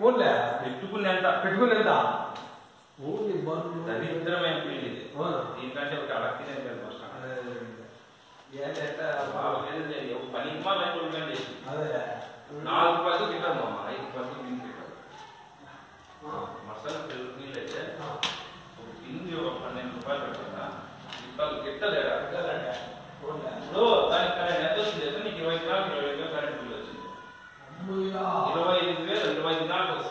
ولا بتكون انت بتكون انت قول برضه ده دي ترى ما يمكن اه دي انت عشان بتعرف كده انت المشكله يا ده انت اربعه كده اللي هو بني ما ما يقول لنا هذا நாலு ரூபாய்க்கு கிட்ட மாமா ஐந்து ரூபாய்க்கு மீன் கேட்டாங்க மசாலா பெருக்கில் ஒரு கிஞ்சி ஒரு பன்னெண்டு ரூபாய் கட்டினா இப்போ அது கெட்டது ரெண்டாயிரம்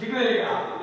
ठीक रहेगा